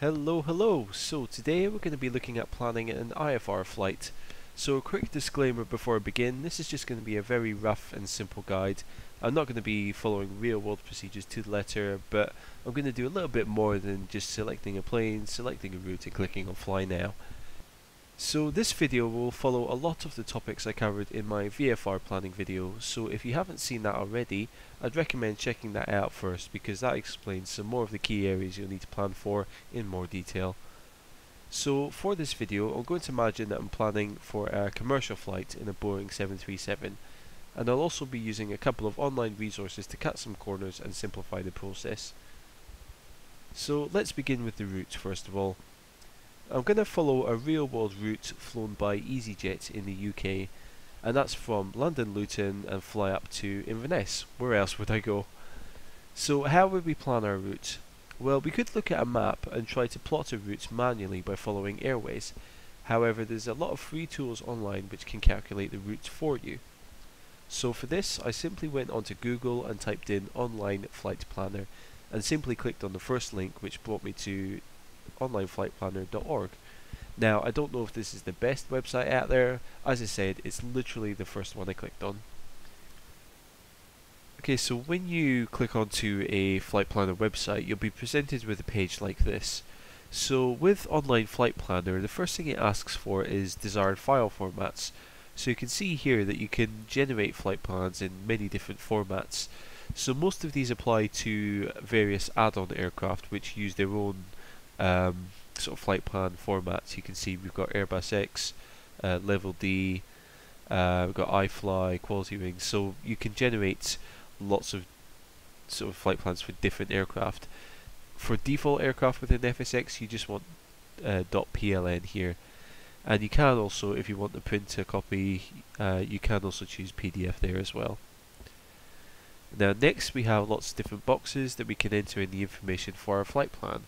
Hello, hello! So today we're going to be looking at planning an IFR flight. So a quick disclaimer before I begin, this is just going to be a very rough and simple guide. I'm not going to be following real world procedures to the letter, but I'm going to do a little bit more than just selecting a plane, selecting a route and clicking on fly now. So this video will follow a lot of the topics I covered in my VFR planning video, so if you haven't seen that already, I'd recommend checking that out first because that explains some more of the key areas you'll need to plan for in more detail. So for this video, I'm going to imagine that I'm planning for a commercial flight in a Boeing 737, and I'll also be using a couple of online resources to cut some corners and simplify the process. So let's begin with the route first of all. I'm going to follow a real world route flown by EasyJet in the UK and that's from London Luton and fly up to Inverness. Where else would I go? So how would we plan our route? Well, we could look at a map and try to plot a route manually by following airways. However, there's a lot of free tools online which can calculate the route for you. So for this, I simply went onto Google and typed in online flight planner and simply clicked on the first link which brought me to onlineflightplanner.org. Now, I don't know if this is the best website out there. As I said, it's literally the first one I clicked on. Okay, so when you click onto a flight planner website, you'll be presented with a page like this. So with Online Flight Planner, the first thing it asks for is desired file formats. So you can see here that you can generate flight plans in many different formats. So most of these apply to various add-on aircraft which use their own um, sort of flight plan formats. You can see we've got Airbus X, uh, Level D, uh, we've got iFly, Quality Wings. So you can generate lots of sort of flight plans for different aircraft. For default aircraft within FSX, you just want uh, .pln here, and you can also, if you want to print a copy, uh, you can also choose PDF there as well. Now next we have lots of different boxes that we can enter in the information for our flight plan.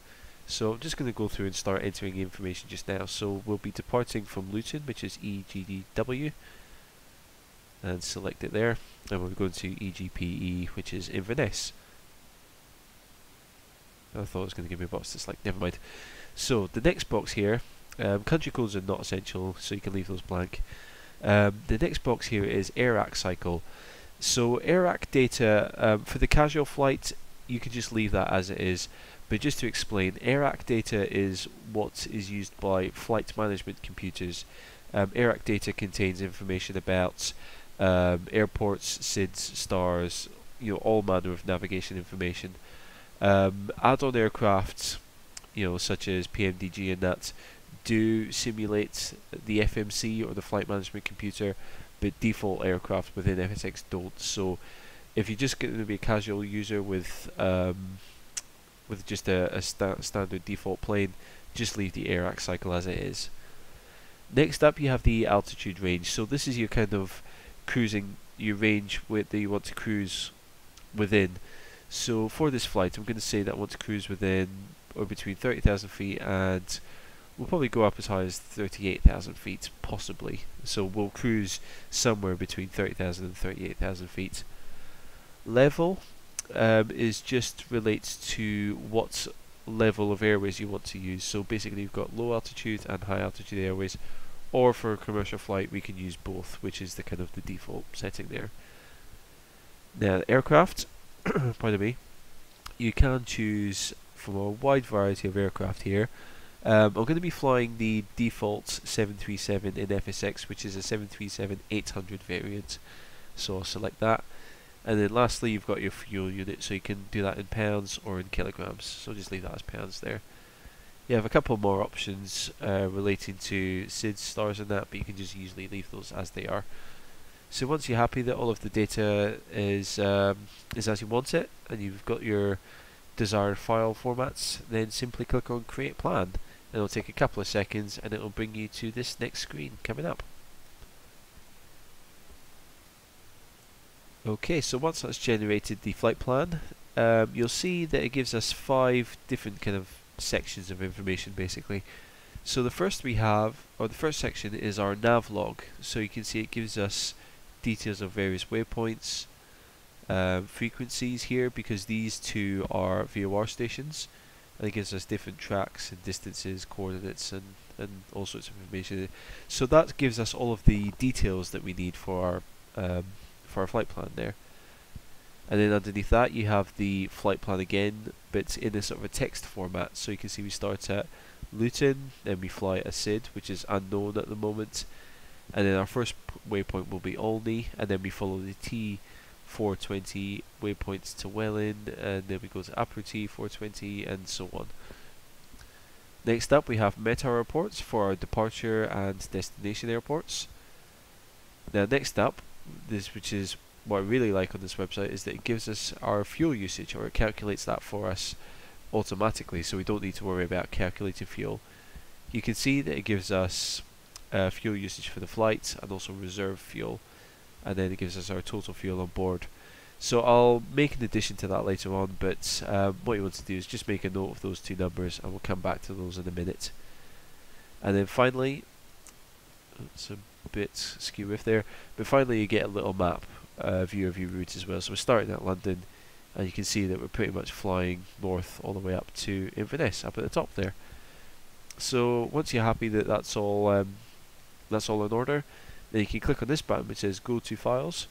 So I'm just going to go through and start entering the information just now. So we'll be departing from Luton, which is EGDW, and select it there. And we'll going to EGPE, which is Inverness. I thought it was going to give me a box that's like, never mind. So the next box here, um, country codes are not essential, so you can leave those blank. Um, the next box here is AIRAC cycle. So AIRAC data, um, for the casual flight, you can just leave that as it is. But just to explain, AIRAC data is what is used by flight management computers. Um, AIRAC data contains information about um, airports, SIDS, stars, you know, all manner of navigation information. Um, add-on aircraft, you know, such as PMDG and that, do simulate the FMC or the flight management computer, but default aircraft within FSX don't. So, if you're just going to be a casual user with um, with just a, a sta standard default plane, just leave the AIRAC cycle as it is. Next up you have the altitude range. So this is your kind of cruising, your range that you want to cruise within. So for this flight I'm going to say that I want to cruise within or between 30,000 feet and we'll probably go up as high as 38,000 feet possibly. So we'll cruise somewhere between 30,000 and 38,000 feet. Level, um, is just relates to what level of airways you want to use. So basically you've got low altitude and high altitude airways or for a commercial flight we can use both which is the kind of the default setting there. Now aircraft, pardon me, you can choose from a wide variety of aircraft here. Um, I'm going to be flying the default 737 in FSX which is a 737-800 variant so I'll select that and then lastly, you've got your fuel unit, so you can do that in pounds or in kilograms. So just leave that as pounds there. You have a couple more options uh, relating to SIDS, stars and that, but you can just usually leave those as they are. So once you're happy that all of the data is um, is as you want it, and you've got your desired file formats, then simply click on Create Plan. It'll take a couple of seconds, and it will bring you to this next screen coming up. Okay, so once that's generated the flight plan, um, you'll see that it gives us five different kind of sections of information basically. So the first we have, or the first section is our nav log. So you can see it gives us details of various waypoints, um, frequencies here because these two are VOR stations. and it gives us different tracks and distances, coordinates, and and all sorts of information. So that gives us all of the details that we need for our um, for our flight plan there. And then underneath that you have the flight plan again, but in a sort of a text format. So you can see we start at Luton, then we fly a SID, which is unknown at the moment, and then our first waypoint will be Olney, and then we follow the T420 waypoints to Welling, and then we go to Upper T420, and so on. Next up we have METAR reports for our departure and destination airports. Now next up, this which is what I really like on this website is that it gives us our fuel usage or it calculates that for us automatically so we don't need to worry about calculating fuel. You can see that it gives us uh, fuel usage for the flight and also reserve fuel and then it gives us our total fuel on board. So I'll make an addition to that later on but um, what you want to do is just make a note of those two numbers and we'll come back to those in a minute. And then finally, it's bit skew with there, but finally you get a little map uh, view of your route as well. So we're starting at London and you can see that we're pretty much flying north all the way up to Inverness up at the top there. So once you're happy that that's all um, that's all in order, then you can click on this button which says Go to Files,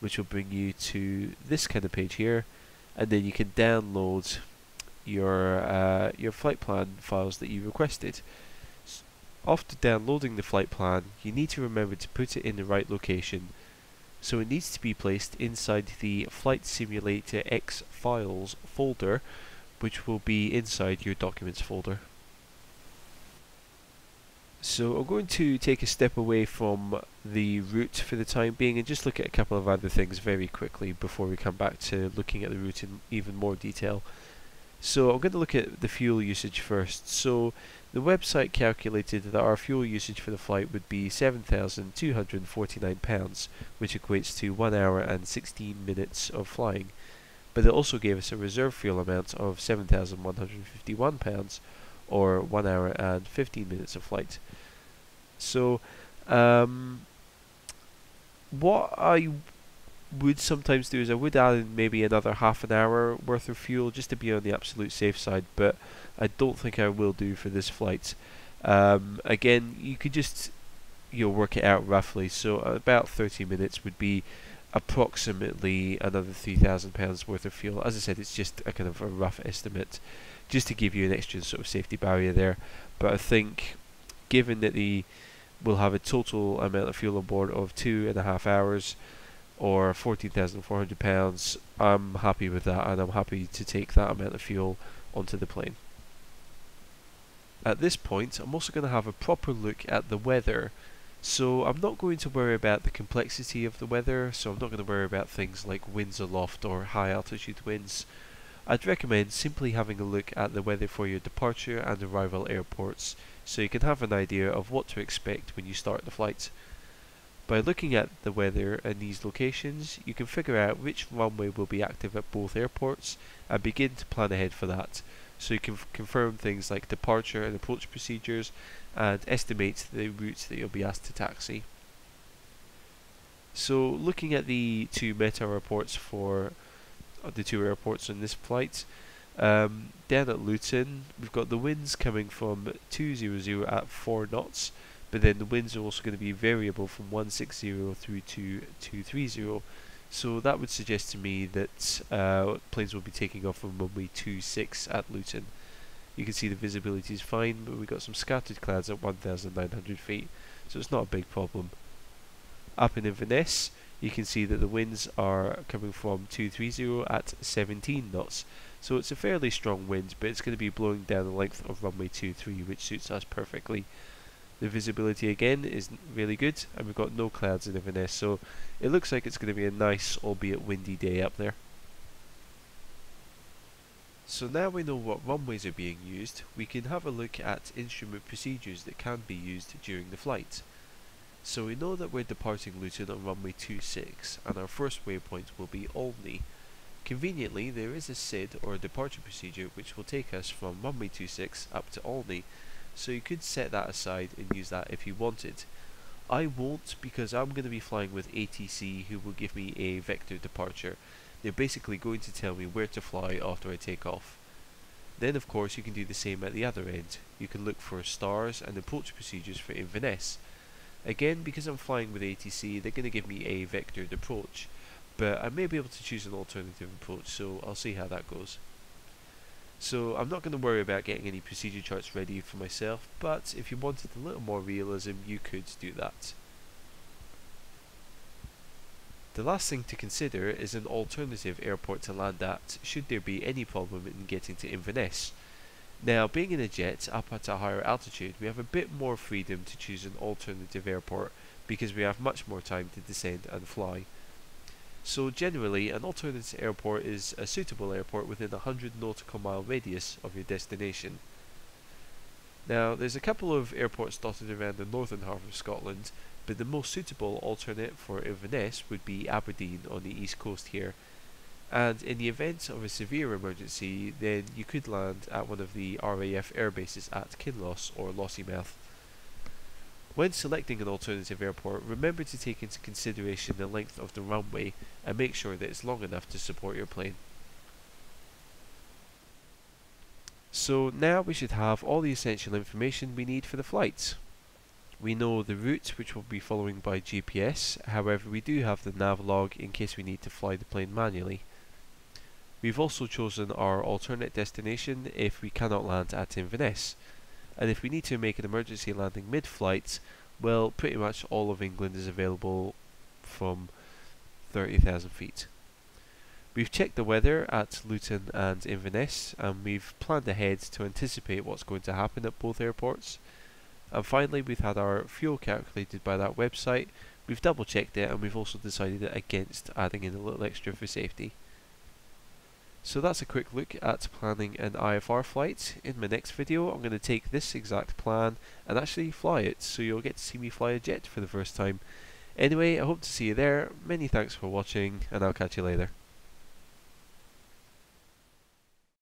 which will bring you to this kind of page here, and then you can download your uh, your flight plan files that you requested. After downloading the flight plan, you need to remember to put it in the right location so it needs to be placed inside the Flight Simulator X files folder which will be inside your documents folder. So I'm going to take a step away from the route for the time being and just look at a couple of other things very quickly before we come back to looking at the route in even more detail. So I'm going to look at the fuel usage first. So the website calculated that our fuel usage for the flight would be £7,249, which equates to 1 hour and 16 minutes of flying. But it also gave us a reserve fuel amount of £7,151, or 1 hour and 15 minutes of flight. So, um, what I would sometimes do is I would add in maybe another half an hour worth of fuel just to be on the absolute safe side, but I don't think I will do for this flight. Um, again, you could just you know work it out roughly. So about 30 minutes would be approximately another 3,000 pounds worth of fuel. As I said, it's just a kind of a rough estimate, just to give you an extra sort of safety barrier there. But I think, given that the we'll have a total amount of fuel on board of two and a half hours or 14,400 pounds, I'm happy with that, and I'm happy to take that amount of fuel onto the plane. At this point, I'm also going to have a proper look at the weather. So I'm not going to worry about the complexity of the weather, so I'm not going to worry about things like winds aloft or high altitude winds. I'd recommend simply having a look at the weather for your departure and arrival airports, so you can have an idea of what to expect when you start the flight. By looking at the weather in these locations, you can figure out which runway will be active at both airports and begin to plan ahead for that so you can confirm things like departure and approach procedures and estimate the routes that you'll be asked to taxi. So looking at the two METAR reports for uh, the two airports on this flight, um, down at Luton we've got the winds coming from 200 at 4 knots but then the winds are also going to be variable from 160 through to 230 so that would suggest to me that uh, planes will be taking off from runway 26 at Luton. You can see the visibility is fine, but we've got some scattered clouds at 1,900 feet, so it's not a big problem. Up in Inverness, you can see that the winds are coming from 230 at 17 knots, so it's a fairly strong wind, but it's going to be blowing down the length of runway 23, which suits us perfectly. The visibility again is really good and we've got no clouds in Inverness so it looks like it's going to be a nice albeit windy day up there. So now we know what runways are being used, we can have a look at instrument procedures that can be used during the flight. So we know that we're departing Luton on runway 26 and our first waypoint will be Olney. Conveniently there is a SID or a departure procedure which will take us from runway 26 up to Olney so you could set that aside and use that if you wanted. I won't because I'm going to be flying with ATC who will give me a vector departure. They're basically going to tell me where to fly after I take off. Then of course you can do the same at the other end. You can look for stars and approach procedures for Inverness. Again, because I'm flying with ATC, they're going to give me a vectored approach, but I may be able to choose an alternative approach, so I'll see how that goes. So I'm not going to worry about getting any procedure charts ready for myself, but if you wanted a little more realism, you could do that. The last thing to consider is an alternative airport to land at should there be any problem in getting to Inverness. Now, being in a jet up at a higher altitude, we have a bit more freedom to choose an alternative airport because we have much more time to descend and fly. So generally, an alternate airport is a suitable airport within a 100 nautical mile radius of your destination. Now, there's a couple of airports dotted around the northern half of Scotland, but the most suitable alternate for Inverness would be Aberdeen on the east coast here. And in the event of a severe emergency, then you could land at one of the RAF airbases at Kinloss or Lossiemouth. When selecting an alternative airport, remember to take into consideration the length of the runway and make sure that it's long enough to support your plane. So now we should have all the essential information we need for the flight. We know the route which we'll be following by GPS, however we do have the navlog in case we need to fly the plane manually. We've also chosen our alternate destination if we cannot land at Inverness and if we need to make an emergency landing mid-flight, well, pretty much all of England is available from 30,000 feet. We've checked the weather at Luton and Inverness, and we've planned ahead to anticipate what's going to happen at both airports. And finally, we've had our fuel calculated by that website, we've double checked it, and we've also decided against adding in a little extra for safety. So that's a quick look at planning an IFR flight. In my next video I'm going to take this exact plan and actually fly it, so you'll get to see me fly a jet for the first time. Anyway, I hope to see you there, many thanks for watching, and I'll catch you later.